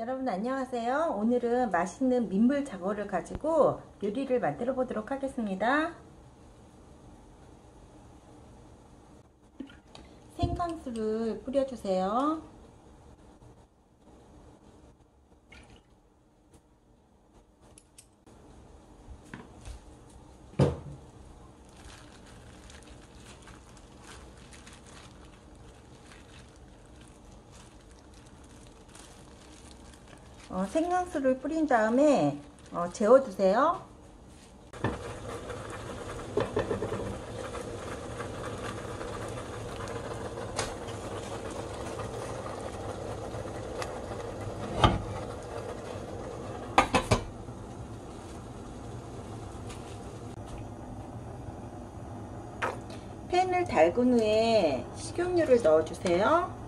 여러분 안녕하세요. 오늘은 맛있는 민물 장어를 가지고 요리를 만들어 보도록 하겠습니다. 생강수를 뿌려주세요. 어, 생강수를 뿌린 다음에 어, 재워두세요. 팬을 달군 후에 식용유를 넣어주세요.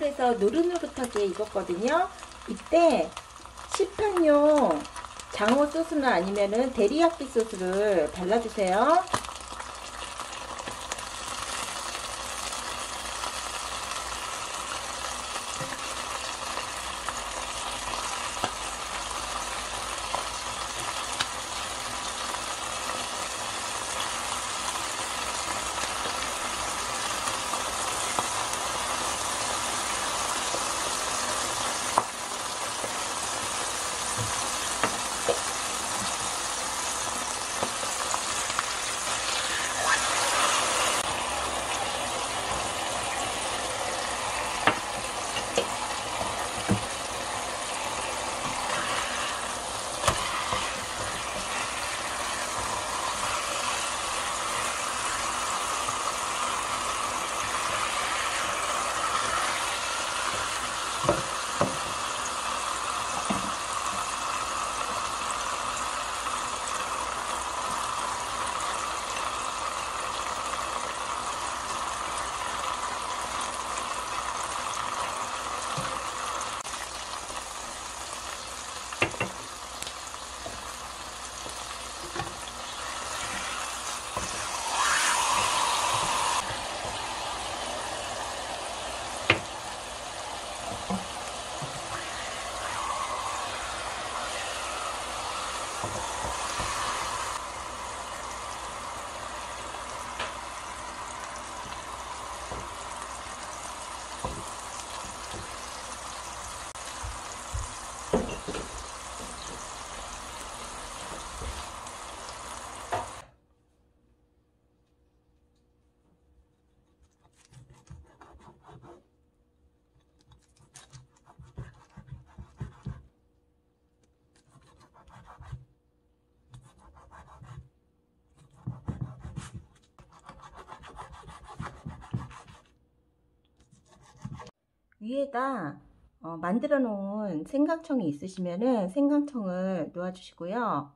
불에서 노릇노릇하게 익었거든요. 이때 시판용 장어 소스나 아니면은 데리야끼 소스를 발라주세요. 위에다 어, 만들어 놓은 생강청이 있으시면은 생강청을 놓아 주시고요.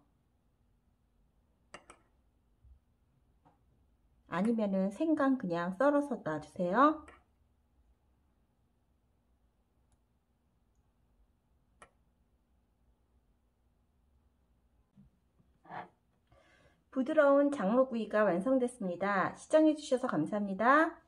아니면은 생강 그냥 썰어서 놔주세요. 부드러운 장어구이가 완성됐습니다. 시청해주셔서 감사합니다.